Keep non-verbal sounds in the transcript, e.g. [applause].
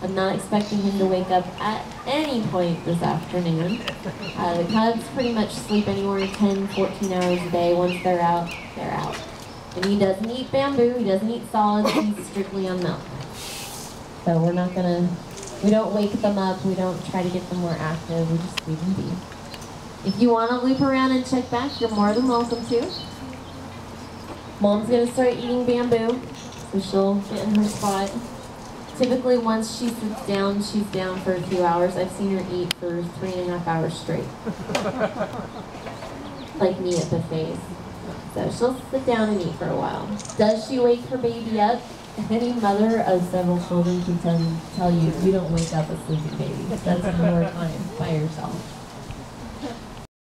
I'm not expecting him to wake up at any point this afternoon. Uh, the cubs pretty much sleep anywhere 10, 14 hours a day. Once they're out, they're out. And he doesn't eat bamboo, he doesn't eat solids, he's strictly on milk. So we're not gonna, we don't wake them up, we don't try to get them more active, we just leave them be. If you wanna loop around and check back, you're more than welcome to. Mom's gonna start eating bamboo, so she'll get in her spot. Typically, once she sits down, she's down for a few hours. I've seen her eat for three and a half hours straight. [laughs] like me at buffets. So she'll sit down and eat for a while. Does she wake her baby up? Any mother of several children can tell, tell you you don't wake up a sleeping baby. That's more time by yourself.